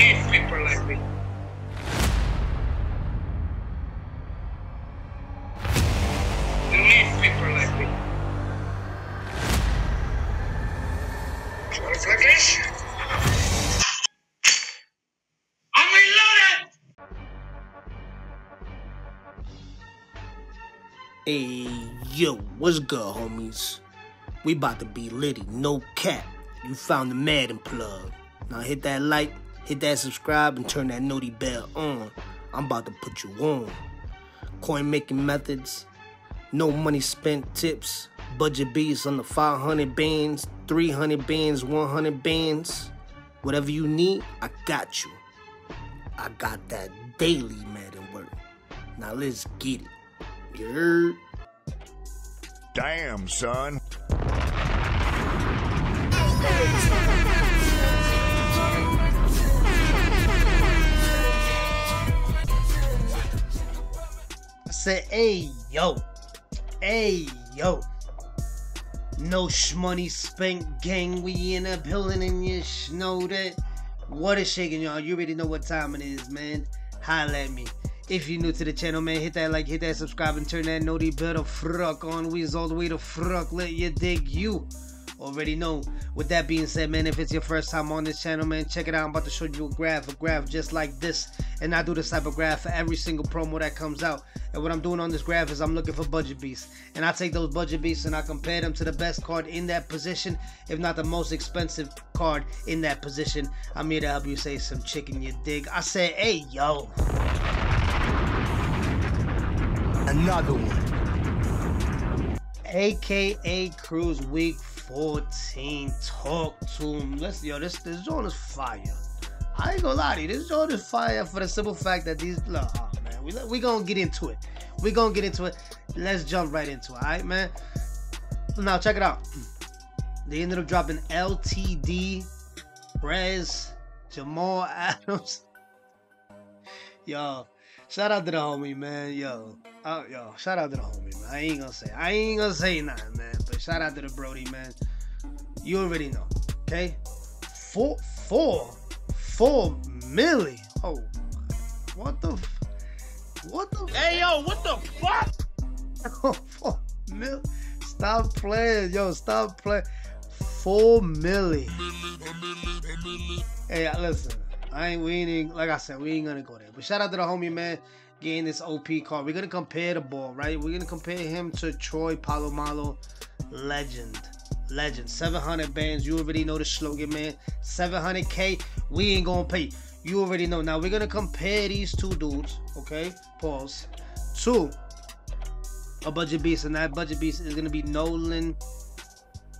need people like me. You need people like me. I'm reloaded! Hey, yo, what's good, homies? We about to be litty, no cap. You found the Madden plug. Now hit that like, hit that subscribe, and turn that noti bell on. I'm about to put you on. Coin making methods, no money spent tips, budget beasts on the 500 bands, 300 bands, 100 bands. Whatever you need, I got you. I got that daily Madden work. Now let's get it. You heard? Damn, son. Said, hey, yo. Hey, yo. No shmoney spank gang. We in a building and you know that. What is shaking, y'all? You already know what time it is, man. Holla at me. If you're new to the channel, man, hit that like, hit that subscribe, and turn that noti bell to fruck on. We's all the way to fruck. Let you dig you. Already know. With that being said, man, if it's your first time on this channel, man, check it out. I'm about to show you a graph, a graph just like this. And I do this type of graph for every single promo that comes out. And what I'm doing on this graph is I'm looking for budget beasts. And I take those budget beasts and I compare them to the best card in that position, if not the most expensive card in that position. I'm here to help you save some chicken, you dig? I said, hey, yo. Another one. aka Crews Week 14. Talk to him. Let's yo, this this joint is fire. I ain't gonna lie to you, this joint is fire for the simple fact that these look, oh, man, we we gonna get into it. We gonna get into it. Let's jump right into it, alright, man. Now check it out. They ended up dropping LTD, Rez, Jamal Adams. Yo, shout out to the homie, man. Yo, oh, yo, shout out to the homie, man. I ain't gonna say, I ain't gonna say nothing, man. Shout out to the Brody, man. You already know, okay? Four, four, four milli. Oh, what the, f- what the? Hey yo, what the fuck? f- four mil? Stop playing, yo. Stop playing. Four milli. Hey, listen. I ain't we ain't like I said, we ain't gonna go there. But shout out to the homie man getting this OP card. We're gonna compare the ball, right? We're gonna compare him to Troy Polamalu, legend. Legend. 700 bands. You already know the slogan, man. 700k. We ain't gonna pay. You already know. Now we're gonna compare these two dudes, okay? Pause. To a budget beast, and that budget beast is gonna be Nolan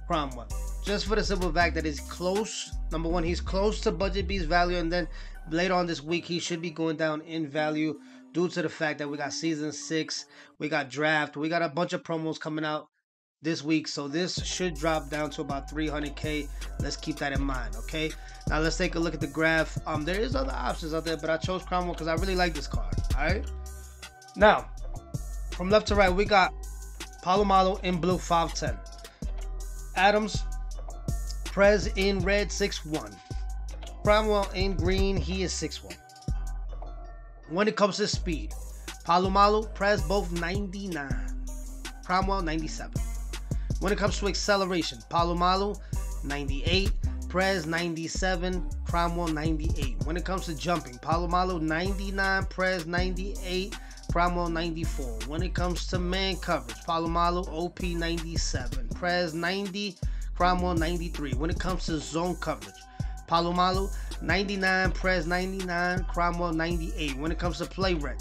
Cromwell. Just for the simple fact that he's close. Number one, he's close to budget beast value, and then later on this week he should be going down in value due to the fact that we got season six, we got draft, we got a bunch of promos coming out this week, so this should drop down to about 300k. Let's keep that in mind, okay? Now let's take a look at the graph. Um, there is other options out there, but I chose Cromwell because I really like this card. All right. Now, from left to right, we got Polamalu in blue 510. Adams, Prez in red 6'1. Cromwell in green, he is 6'1. When it comes to speed, Polamalu, Prez both 99. Cromwell 97. When it comes to acceleration, Polamalu 98, Prez 97, Cromwell 98. When it comes to jumping, Polamalu 99, Prez 98, Cromwell 94. When it comes to man coverage, Polamalu OP 97, Prez 90, Cromwell 93. When it comes to zone coverage, Polamalu 99, Prez 99, Cromwell 98. When it comes to play rec,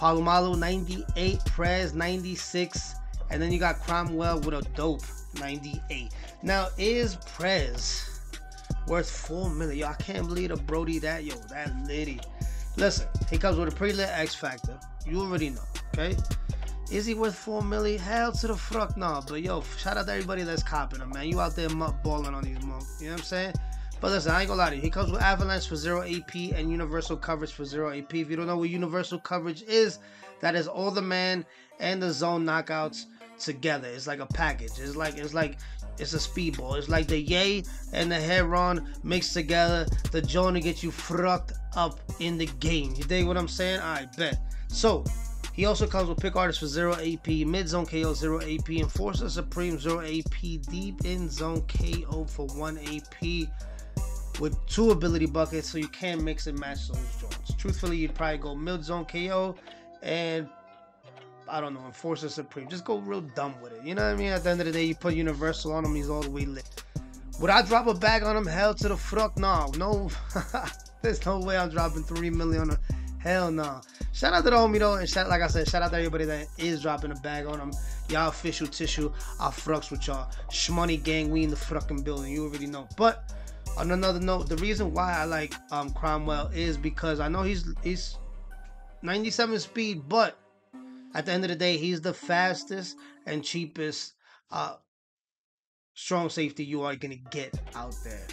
Polamalu 98, Prez 96, and then you got Cromwell with a dope 98. Now, is Prez worth 4 million? Yo, I can't believe the Brody that, yo, that litty. Listen, he comes with a pretty lit X Factor. You already know, okay? Is he worth 4 million? Hell to the fuck, nah. But yo, shout out to everybody that's copping him, man. You out there balling on these monks. You know what I'm saying? But listen, I ain't gonna lie to you. He comes with Avalanche for 0 AP and Universal Coverage for 0 AP. If you don't know what Universal Coverage is, that is all the man and the zone knockouts together. It's like a package. It's like it's like it's a speedball. It's like the Yay and the heroin mixed together. The joint to get you fucked up in the game. You dig what I'm saying? I bet. So he also comes with pick artist for 0 AP, mid zone KO 0 AP, Enforcer Supreme 0 AP, deep in zone KO for 1 AP with two ability buckets so you can mix and match those joints. Truthfully, you'd probably go mid zone KO and I don't know, Enforcer Supreme. Just go real dumb with it. You know what I mean? At the end of the day, you put Universal on him, he's all the way lit. Would I drop a bag on him? Hell to the fuck no. No. There's no way I'm dropping 3 million on. Hell no. Shout out to the homie though, and shout, like I said, shout out to everybody that is dropping a bag on him. Y'all official tissue. I fucks with y'all. Shmoney gang, we in the fucking building. You already know. But on another note, the reason why I like um Cromwell is because I know he's he's 97 speed, but at the end of the day, he's the fastest and cheapest uh strong safety you are gonna get out there.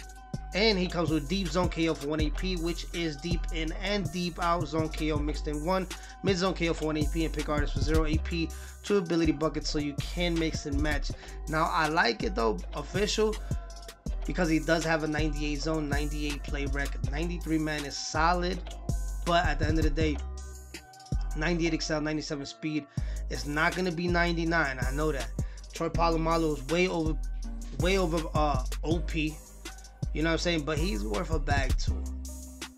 And he comes with deep zone KO for 1 AP, which is deep in and deep out zone KO mixed in one, mid zone KO for 1 AP, and pick artist for 0 AP, two ability buckets so you can mix and match. Now, I like it though, official, because he does have a 98 zone, 98 play record. 93 man is solid, but at the end of the day, 98 excel, 97 speed. It's not gonna be 99. I know that. Troy Polamalu is way over, way over uh, OP. You know what I'm saying? But he's worth a bag too.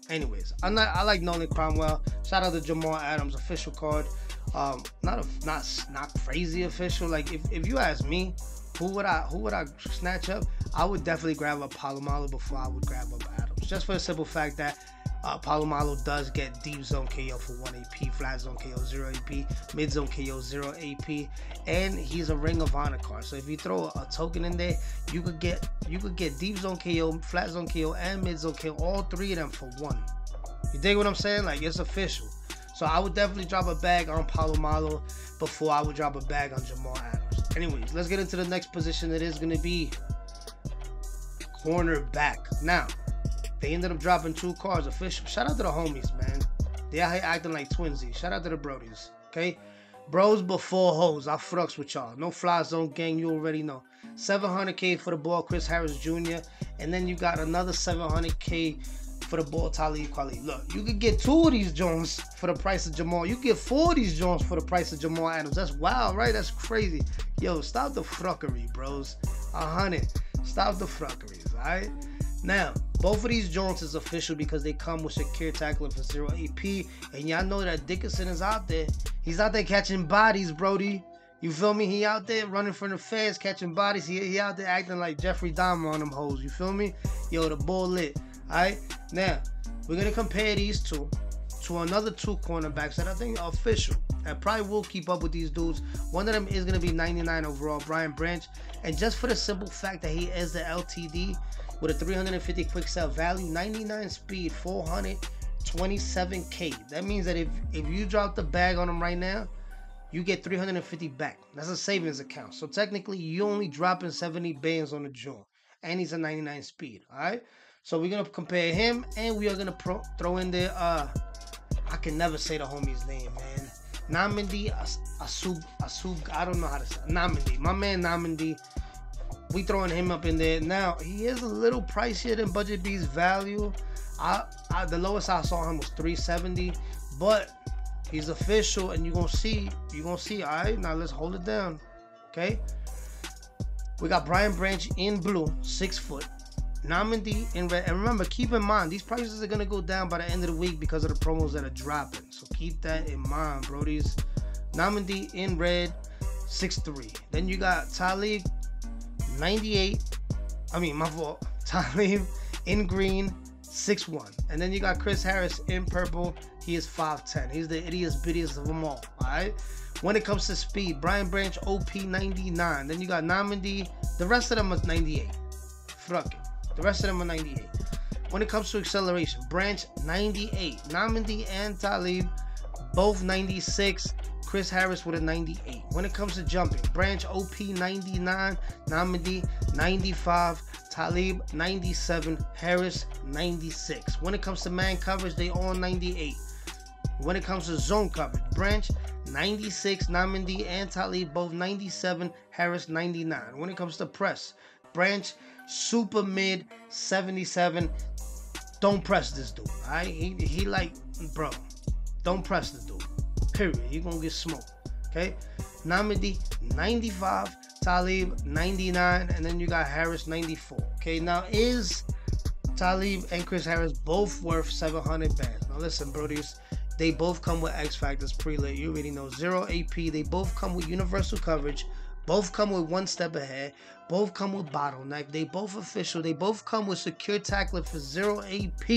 Anyways, I'm not. I like Nolan Cromwell. Shout out to Jamal Adams official card. Um, not a not not crazy official. Like if, if you ask me, who would I who would I snatch up? I would definitely grab a Polamalu before I would grab up Adams. Just for the simple fact that uh, Polamalu does get deep zone KO for 1 AP, flat zone KO 0 AP, mid zone KO 0 AP, and he's a Ring of Honor card. So if you throw a token in there, you could get you could get deep zone KO, flat zone KO, and mid zone KO, all three of them for one. You dig what I'm saying? Like it's official. So I would definitely drop a bag on Polamalu before I would drop a bag on Jamal Adams. Anyways, let's get into the next position. It is going to be cornerback. Now, they ended up dropping two cards. Official. Shout out to the homies, man. They out here acting like twinsies. Shout out to the Brodies. Okay. Bros before hoes. I fucks with y'all. No fly zone gang. You already know. 700k for the ball, Chris Harris Jr. And then you got another 700k for the ball, Talib Kweli. Look, you could get two of these Jones for the price of Jamal. You get four of these Jones for the price of Jamal Adams. That's wild, right? That's crazy. Yo, stop the fruckery, bros. A hundred. Stop the fruckeries, alright? Now, both of these joints is official because they come with secure tackling for zero AP. And y'all know that Dickinson is out there. He's out there catching bodies, Brody. You feel me? He out there running from the feds, catching bodies. He, he out there acting like Jeffrey Dahmer on them hoes. You feel me? Yo, the bull lit. Alright? Now, we're gonna compare these two to another two cornerbacks that I think are official. I probably will keep up with these dudes. One of them is gonna be 99 overall, Brian Branch. And just for the simple fact that he is the LTD, with a 350 quick sell value, 99 speed, 427k. That means that if if you drop the bag on him right now, you get 350 back. That's a savings account. So technically, you only dropping 70 bands on the jaw, and he's a 99 speed. All right. So we're gonna compare him, and we are gonna pro- throw in there. Uh, I can never say the homie's name, man. Namindi Asub Asub. I don't know how to say Namindi. My man Namindi we throwing him up in there. Now he is a little pricier than Budget B's value. I, I the lowest I saw him was 370, but he's official, and you're gonna see. You're gonna see. All right, now let's hold it down. Okay. We got Brian Branch in blue, six foot. Namindi in red. And remember, keep in mind, these prices are gonna go down by the end of the week because of the promos that are dropping. So keep that in mind, Brodies. Namindi in red, six three. Then you got Talib 98. I mean, my fault. Talib in green, six one. And then you got Chris Harris in purple. He is 5'10. He's the ittiest bittiest of them all. Alright? When it comes to speed, Brian Branch OP 99. Then you got Namindi. The rest of them is 98. Fuck it. The rest of them are 98. When it comes to acceleration, Branch 98. Namindi and Talib both 96. Chris Harris with a 98. When it comes to jumping, Branch OP 99, Namindi 95, Talib 97, Harris 96. When it comes to man coverage, they all 98. When it comes to zone coverage, Branch 96, Namindi and Talib both 97, Harris 99. When it comes to press, Branch, super mid, 77. Don't press this dude. Alright? He, he like, bro, don't press the dude. Period. He gonna get smoked. Okay? Namdi, 95. Talib, 99. And then you got Harris, 94. Okay, now is Talib and Chris Harris both worth 700 bands. Now listen, brodies, they both come with X Factors pre-lit. You already know. Zero AP. They both come with universal coverage. Both come with one step ahead. Both come with bottleneck. They both official. They both come with secure tackler for zero AP.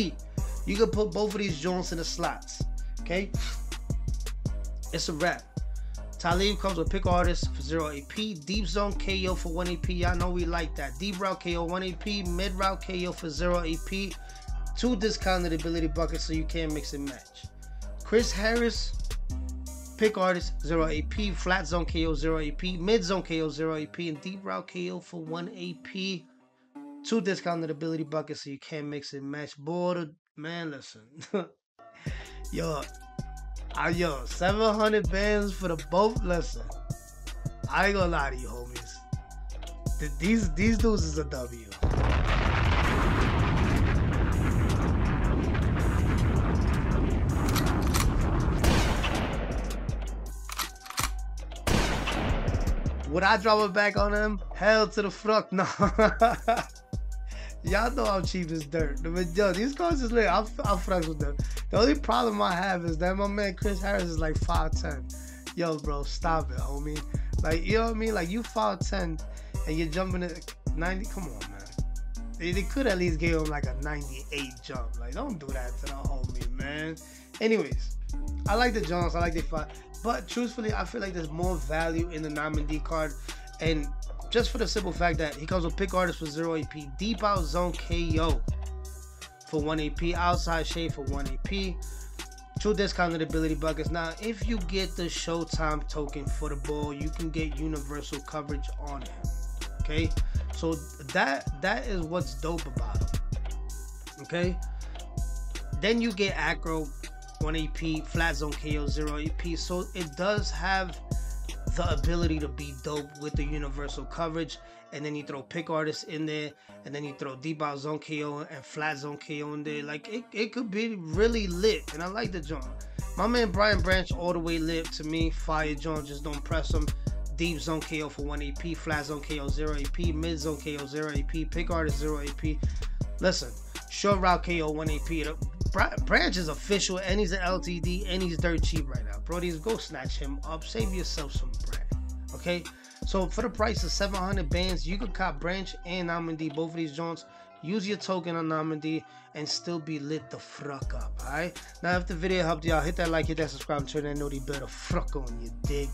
You can put both of these joints in the slots. Okay? It's a wrap. Talib comes with pick artist for 0 AP, deep zone KO for 1 AP. Y'all know we like that. Deep route KO 1 AP, mid route KO for 0 AP. Two discounted ability buckets so you can't mix and match. Chris Harris, pick artist 0 AP, flat zone KO 0 AP, mid zone KO 0 AP, and deep route KO for 1 AP. Two discounted ability buckets so you can't mix and match. Border, man, listen. Yo, I, yo, 700 bands for the both. Listen, I ain't gonna lie to you, homies. Th- These these dudes is a W. Would I drop it back on them? Hell to the fuck no. Y'all know I'm cheap as dirt. But yo, these cars is lit. I'll flex with them. The only problem I have is that my man Chris Harris is like 5'10. Yo, bro, stop it, homie. Like, you know what I mean? Like, you 5'10 and you're jumping at 90. Come on, man. They, they could at least give him like a 98 jump. Like, don't do that to the homie, man. Anyways, I like the Jones. I like the fight. But truthfully, I feel like there's more value in the Normandy card. And just for the simple fact that he comes with pick artist for 0 AP, deep out zone KO for 1 AP, outside shade for 1 AP, two discounted ability buckets. Now, if you get the Showtime token for the ball, you can get universal coverage on him. Okay, so that that is what's dope about him. Okay, then you get Acro 1 AP, flat zone KO 0 AP, so it does have the ability to be dope with the universal coverage. And then you throw pick artists in there, and then you throw deep out zone KO and flat zone KO in there. Like it, it could be really lit. And I like the joint. My man Brian Branch all the way lit to me. Fire joint, just don't press him. Deep zone KO for 1 AP, flat zone KO 0 AP, mid zone KO 0 AP, pick artist 0 AP. Listen, short route KO 1 AP. The Branch is official and he's an LTD and he's dirt cheap right now. Brody's go snatch him up. Save yourself some bread. Okay? So for the price of 700 bands, you could cop Branch and Normandy, both of these joints. Use your token on Normandy and still be lit the fruck up, alright? Now, if the video helped y'all, hit that like, hit that subscribe, turn that noti bell the fruck on, you dig?